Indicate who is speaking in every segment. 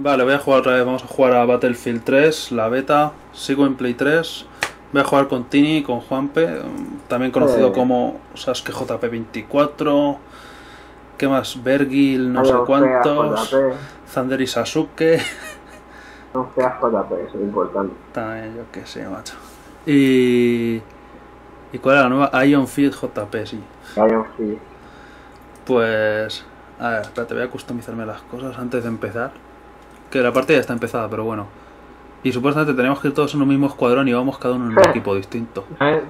Speaker 1: Vale, voy a jugar otra vez. Vamos a jugar a Battlefield 3, la beta. Sigo en Play 3. Voy a jugar con Tini, con Juanpe, también conocido como Sasuke JP24. ¿Qué más? Bergil, no sé cuántos.
Speaker 2: FEA
Speaker 1: Thunder y Sasuke.
Speaker 2: Un FEA JP, es importante.
Speaker 1: También, yo qué sé, macho. Y. ¿Y cuál era la nueva? Ion Field JP, sí.
Speaker 2: Un FEA.
Speaker 1: Pues. A ver, espérate, voy a customizarme las cosas antes de empezar. Que la partida ya está empezada, pero bueno. Y supuestamente tenemos que ir todos en un mismo escuadrón y vamos cada uno en un equipo distinto.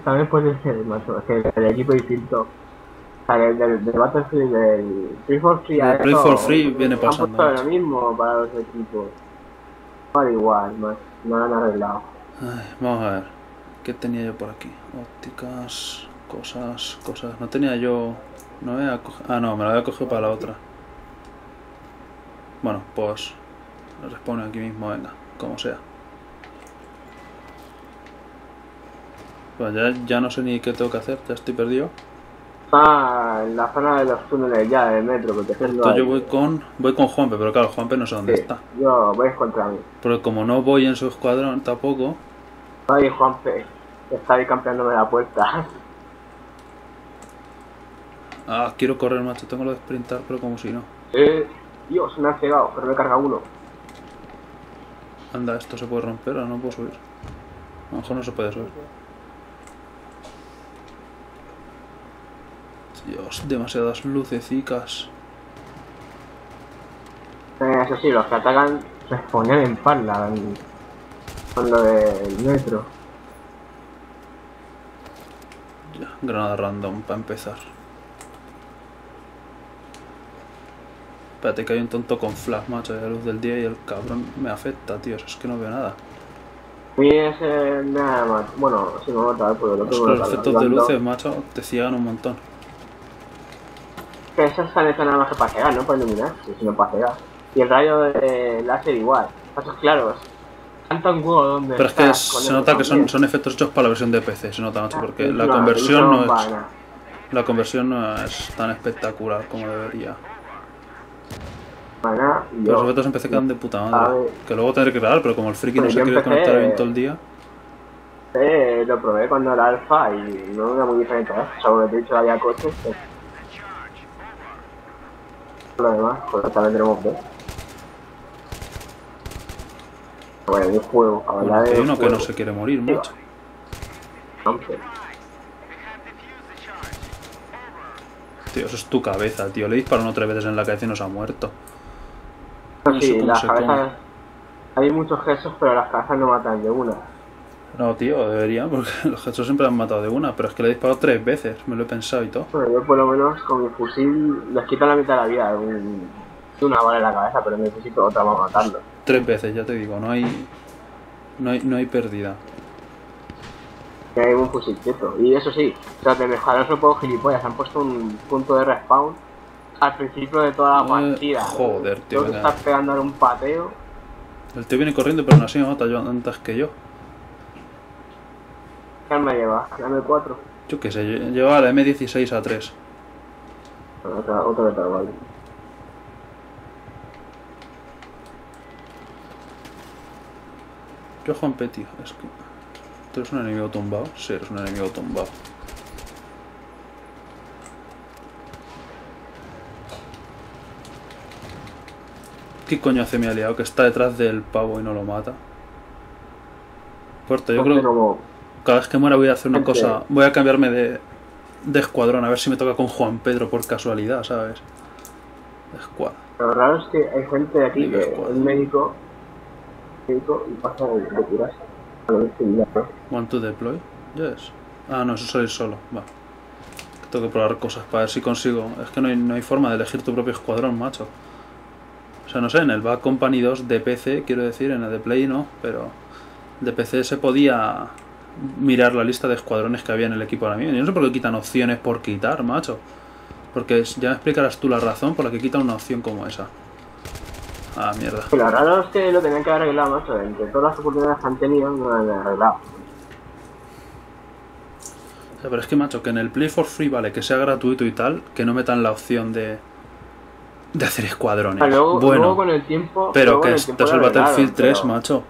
Speaker 2: También, puede ser, macho, que el equipo distinto. O sea, del, del, del Battlefield, del Free for Free,
Speaker 1: Play
Speaker 2: eso,
Speaker 1: for Free viene
Speaker 2: han
Speaker 1: pasando,
Speaker 2: puesto
Speaker 1: macho.
Speaker 2: lo mismo para los equipos. Vale, igual, no, no lo han arreglado.
Speaker 1: Ay, vamos a ver. ¿Qué tenía yo por aquí? Ópticas, cosas, cosas. No tenía yo. No voy a coger. Ah, no, me la voy a coger para la otra. Bueno, pues. Lo responde aquí mismo, venga, como sea. Pues ya, ya no sé ni qué tengo que hacer, ya estoy perdido.
Speaker 2: Está en la zona de los túneles ya del metro, protegiendo
Speaker 1: yo voy con. Voy con Juanpe, pero claro, Juanpe no sé dónde
Speaker 2: Sí,
Speaker 1: está.
Speaker 2: Yo voy contra mí.
Speaker 1: Porque como no voy en su escuadrón tampoco.
Speaker 2: Ay, Juanpe, está ahí campeándome la puerta.
Speaker 1: Ah, quiero correr, macho. Tengo lo de sprintar, pero como si no.
Speaker 2: Eh, Dios, me han cegado, pero me carga uno.
Speaker 1: Anda, esto se puede romper o no puedo subir. A lo mejor no se puede subir. Dios, demasiadas lucecicas.
Speaker 2: Eh, eso sí, los que atacan se ponen en parla con lo del metro.
Speaker 1: Ya, granada random para empezar. Espérate que hay un tonto con flash, macho, de la luz del día y el cabrón me afecta, tío. Es que no veo nada.
Speaker 2: A mí ese nada más. Bueno, si me mata, pues el
Speaker 1: Es
Speaker 2: otro
Speaker 1: que los efectos de luces, macho, te ciegan un montón.
Speaker 2: Que esas hechas nada más que para cegar, no para iluminar, sino para cegar. Y el rayo de láser igual. Pasos claros. Tanto en juego donde.
Speaker 1: Pero es que es- se nota que son, son efectos hechos para la versión de PC, se nota, macho, porque la
Speaker 2: No,
Speaker 1: conversión no es. La conversión no es tan espectacular como debería.
Speaker 2: Y
Speaker 1: Pero los
Speaker 2: yo-
Speaker 1: efectos en PC quedan de puta madre.
Speaker 2: ver.
Speaker 1: Que luego tendré que grabar, pero como el friki no
Speaker 2: Pero
Speaker 1: se
Speaker 2: yo
Speaker 1: quiere
Speaker 2: empecé-
Speaker 1: conectar bien todo el día.
Speaker 2: Eh, lo probé cuando era alfa y no era muy diferente, ¿eh? Sobre de hecho había coches. pues. Lo demás, pues también tenemos ver. Bueno, un juego, a
Speaker 1: Bueno, hay uno que no se quiere morir, macho. Tío, eso es tu cabeza, tío. Le disparan tres veces en la cabeza y no se ha muerto. Sé
Speaker 2: sí,
Speaker 1: cómo
Speaker 2: las
Speaker 1: se
Speaker 2: cabezas. Hay muchos gestos, pero las cabezas no matan de una.
Speaker 1: No, tío, deberían, porque los gestos siempre han matado de una. Pero es que le he disparado tres veces, me lo he pensado y todo.
Speaker 2: Bueno, yo por lo menos con mi fusil les quito la mitad de la vida. Un, una bala en la cabeza, pero necesito otra para matarlo.
Speaker 1: Tres veces, ya te digo, no hay. No hay, no hay pérdida.
Speaker 2: Que hay un fusil quieto. Y eso sí, tras de mejorar un poco gilipollas, han puesto un punto de respawn al principio de toda la
Speaker 1: Eh,
Speaker 2: partida.
Speaker 1: joder, tío,
Speaker 2: Tengo que estar un pateo.
Speaker 1: El tío viene corriendo, pero aún así me mata yo antes que yo.
Speaker 2: ¿Qué me lleva? Dame 4.
Speaker 1: Yo qué sé, lle- llevaba la M16 a 3.
Speaker 2: Otra, otra de tal, vale.
Speaker 1: Yo Juan Petty, es que. ¿Tú eres un enemigo tumbado? Sí, eres un enemigo tumbado. ¿Qué coño hace mi aliado que está detrás del pavo y no lo mata? Fuerte, yo creo que cada vez que muera voy a hacer una cosa. Voy a cambiarme de, de escuadrón, a ver si me toca con Juan Pedro por casualidad, ¿sabes? Escuadra.
Speaker 2: Lo raro es que hay gente de aquí
Speaker 1: Digo,
Speaker 2: que
Speaker 1: escuadra.
Speaker 2: es médico, médico y pasa de, curarse.
Speaker 1: Want to deploy? Yes. Ah, no, eso es salir solo. Va. Tengo que probar cosas para ver si consigo. Es que no hay, no hay forma de elegir tu propio escuadrón, macho. O sea, no sé, en el Bad Company 2 de PC, quiero decir, en el de Play no, pero de PC se podía mirar la lista de escuadrones que había en el equipo ahora mismo. Yo no sé por qué quitan opciones por quitar, macho. Porque ya me explicarás tú la razón por la que quitan una opción como esa. Ah, mierda.
Speaker 2: Lo raro es que lo tenían que haber arreglado, macho. Entre todas las oportunidades que han tenido, no lo han arreglado.
Speaker 1: O sea, pero es que, macho, que en el Play for Free, vale, que sea gratuito y tal, que no metan la opción de de hacer escuadrones.
Speaker 2: Ah, luego,
Speaker 1: bueno,
Speaker 2: luego con el tiempo.
Speaker 1: pero que esto es el Battlefield 3,
Speaker 2: pero-
Speaker 1: macho.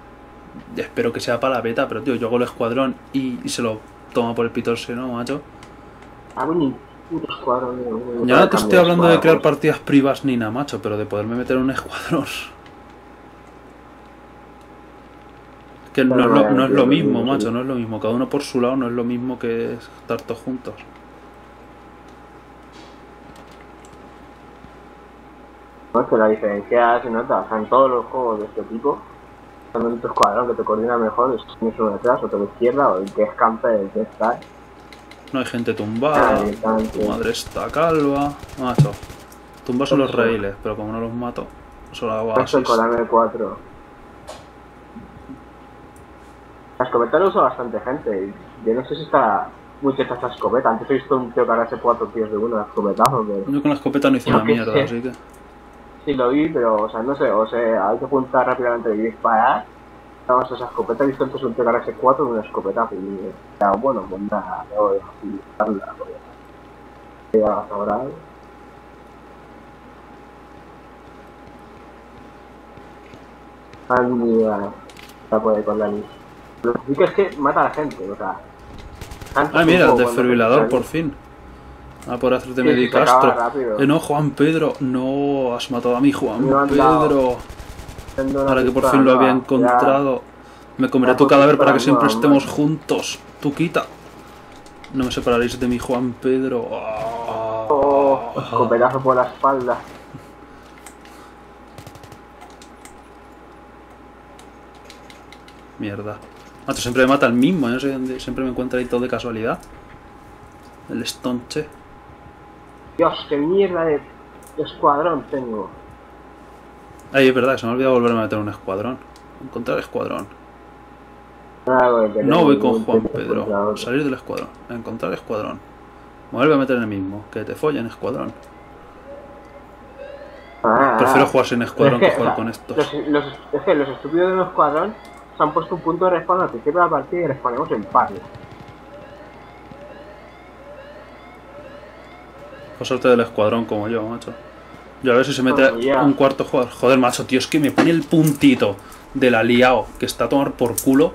Speaker 1: Espero que sea para la beta, pero tío, yo hago el escuadrón y, y se lo toma por el pito seno, macho.
Speaker 2: Ah, ni puto escuadrón.
Speaker 1: Ya no te estoy hablando de crear partidas privas ni nada, macho, pero de poderme meter en un escuadrón. Que no es lo mismo, macho, no es lo mismo. Cada uno por su lado no es lo mismo que estar todos juntos.
Speaker 2: No, es que la diferencia se nota. O sea, en todos los juegos de este tipo, cuando en tu escuadrón que te coordina mejor, es tienes uno detrás, otro la izquierda, o el que es camper, el que está.
Speaker 1: No hay gente tumbada,
Speaker 2: Ah,
Speaker 1: tu madre está calva, macho. Tumbas son los raíles, pero como no los mato, solo hago así.
Speaker 2: con la M4. La escopeta lo usa bastante gente. Yo no sé si está muy cheta esta escopeta. Antes he visto un tío cargarse cuatro tíos de uno de escopetazo, pero
Speaker 1: Yo con la escopeta no hice una mierda, así que.
Speaker 2: Sí lo vi, pero o sea, no sé, o sea, hay que apuntar rápidamente y disparar. Vamos, esa escopeta he visto antes un cargarse cuatro de una escopetazo y ya, bueno, pues nada, tengo que utilizarla. porque Ya ahora. Ay, mira, la puede con la luz. Lo que sí que es que mata a la gente, o sea.
Speaker 1: Ah, mira, el desfibrilador, por fin. Ah, por hacerte medio Castro. Eh, no, Juan Pedro. No, has matado a mi Juan. Pedro. Ahora que por fin lo había encontrado. Me comeré tu cadáver para que siempre estemos juntos. Tú quita. No me separaréis de mi Juan Pedro. Ah.
Speaker 2: Oh, escopetazo por la espalda.
Speaker 1: Mierda. Macho, siempre me mata el mismo. dónde. Siempre me encuentra ahí todo de casualidad. El estonche.
Speaker 2: Dios, qué mierda de escuadrón tengo.
Speaker 1: Ay, es verdad, se me ha olvidado volverme a meter un escuadrón. Encontrar escuadrón.
Speaker 2: Que
Speaker 1: No voy con Juan Pedro. Salir del escuadrón. Encontrar escuadrón. Me vuelve a meter en el mismo. Que te follen escuadrón.
Speaker 2: Ah,
Speaker 1: Prefiero
Speaker 2: ah.
Speaker 1: jugar sin escuadrón
Speaker 2: Es
Speaker 1: que jugar
Speaker 2: sea,
Speaker 1: con estos.
Speaker 2: Los, los, es que los estúpidos de un escuadrón se han puesto un punto de respawn al principio de la partida y respawnemos en parla.
Speaker 1: Pasarte del escuadrón como yo, macho. Yo a ver si se mete
Speaker 2: Oh, ya.
Speaker 1: un cuarto jugador. Joder, macho, tío, es que me pone el puntito del aliado que está a tomar por culo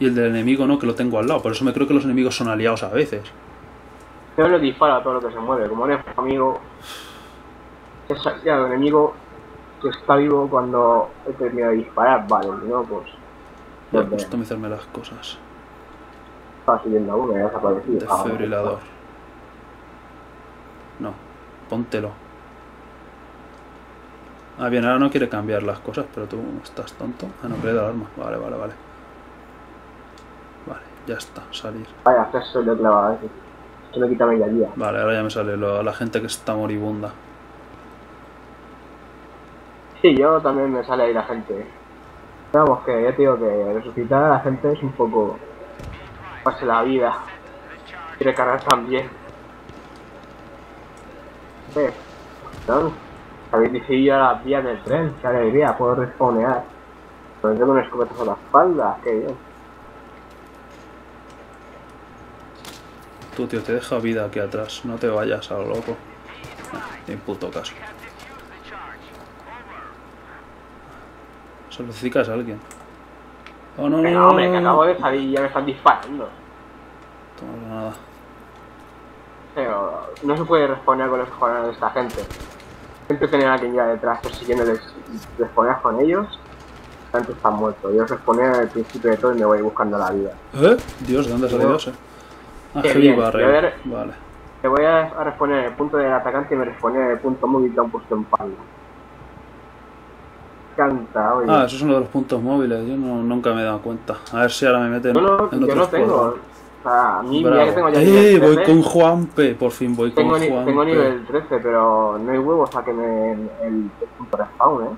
Speaker 1: y el del enemigo no, que lo tengo al lado. Por eso me creo que los enemigos son aliados a veces.
Speaker 2: Yo le disparo a todo lo que se mueve. Como eres amigo, es ya, el enemigo que está vivo cuando he terminado de disparar, vale, no, pues.
Speaker 1: Ya puesto a hacerme las cosas.
Speaker 2: Estaba siguiendo a uno y ha desaparecido.
Speaker 1: Desfibrilador. Póntelo. Ah, bien, ahora no quiere cambiar las cosas, pero tú estás tonto. Ah, no, quiere dar arma. Vale, vale, vale. Vale, ya está, salir.
Speaker 2: Vaya, que eso le he clavado, eh. Esto me quita media vida.
Speaker 1: Vale, ahora ya me sale lo- la gente que está moribunda.
Speaker 2: Sí, yo también me sale ahí la gente. Vamos, que ya te digo que resucitar a la gente es un poco. Pase la vida. Quiere cargar también. Eh, ¿no? Habéis decidido las vías del tren, qué alegría, puedo respawnear. Me tengo un escopetazo la espalda, qué bien.
Speaker 1: Tú, tío, te deja vida aquí atrás. No te vayas a lo loco. Ni puto caso. Solicitas a alguien. Oh, no, no,
Speaker 2: Pero
Speaker 1: no,
Speaker 2: hombre, que acabo de salir y ya me están disparando.
Speaker 1: Toma nada.
Speaker 2: Pero no se puede respawnear con los jugadores de esta gente. Siempre tener a alguien ya detrás persiguiéndoles respawnear con ellos. Antes están muertos. Yo respawné al principio de todo y me voy buscando la vida.
Speaker 1: ¿Eh? Dios, ¿de dónde
Speaker 2: No.
Speaker 1: ese? Ah,
Speaker 2: bien, ver-
Speaker 1: Vale.
Speaker 2: Te voy a, a responder en el punto del atacante y me responde en el punto móvil que han puesto en pala. Canta, oye.
Speaker 1: Ah, esos son los de los puntos móviles. Yo no, nunca me he dado cuenta. A ver si ahora me meten
Speaker 2: no, no,
Speaker 1: en
Speaker 2: yo no tengo. O sea, a mí
Speaker 1: Bravo.
Speaker 2: mira que tengo ya
Speaker 1: ¡Eh!
Speaker 2: nivel
Speaker 1: Voy
Speaker 2: 13,
Speaker 1: con Juanpe. Por fin voy con
Speaker 2: tengo, ni-
Speaker 1: Juanpe.
Speaker 2: tengo nivel 13, pero no hay huevos a que me el, el punto de respawn, eh.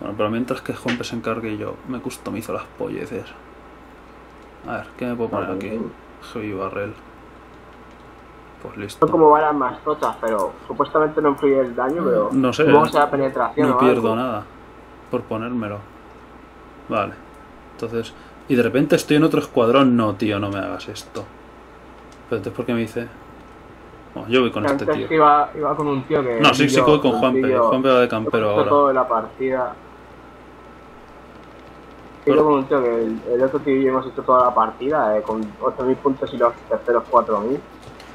Speaker 1: Bueno, pero mientras que Juanpe se encargue yo, me customizo las polleces. A ver, ¿qué me puedo poner aquí? Heavy Barrel. Pues listo.
Speaker 2: Son como balas más tochas, pero supuestamente no influye el daño, pero
Speaker 1: No sé,
Speaker 2: supongo que será penetración
Speaker 1: No
Speaker 2: o
Speaker 1: pierdo
Speaker 2: algo.
Speaker 1: nada por ponérmelo. Vale. Entonces, y de repente estoy en otro escuadrón. No, tío, no me hagas esto. Pero entonces, ¿por qué me dice? Bueno, yo voy con este tío.
Speaker 2: iba, iba con un tío que.
Speaker 1: No, sí, sí, voy con Juanpe. Juanpe va de campero ahora.
Speaker 2: todo de la partida. Luego con un tío que el, el otro tío y yo hemos hecho toda la partida eh, con 8.000 puntos y los terceros 4.000.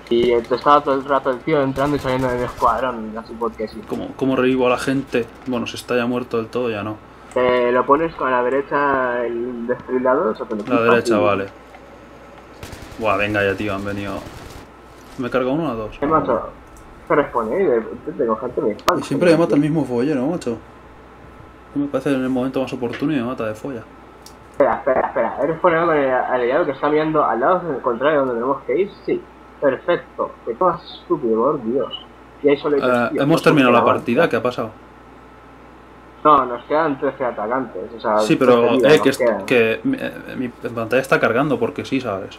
Speaker 2: Y estaba todo el rato el tío entrando y saliendo del escuadrón, así porque sí.
Speaker 1: ¿Cómo, ¿Cómo revivo a la gente? Bueno, si está ya muerto del todo, ya no.
Speaker 2: Te lo pones con la derecha el desfibrilador, o sea, te lo
Speaker 1: La derecha,
Speaker 2: y-
Speaker 1: vale. Buah, venga ya, tío, han venido. ¿Me carga uno o dos?
Speaker 2: ¿Qué macho? ¿Qué responde? De, de, de cogerte mi espalda.
Speaker 1: Siempre me mata el mismo follero, macho. No me parece en el momento más oportuno y me mata de folla.
Speaker 2: Espera, espera, espera. ¿Eres poner con el aliado que está mirando al lado contrario donde tenemos que ir? Sí. Perfecto. Qué cosa estúpido, por Dios. Y ahí solo hay
Speaker 1: Eh, hemos terminado la partida, ¿qué ha pasado?
Speaker 2: No, nos quedan 13 atacantes. O sea,
Speaker 1: Sí, pero
Speaker 2: 13 vidas
Speaker 1: eh, que, es- que mi, eh, mi pantalla está cargando porque sí, ¿sabes?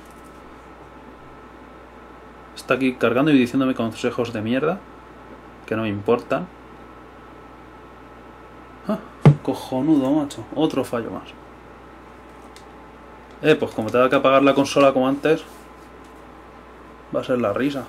Speaker 1: Está aquí cargando y diciéndome consejos de mierda que no me importan. Ah, cojonudo, macho. Otro fallo más. Eh, pues como tenga que apagar la consola como antes, va a ser la risa.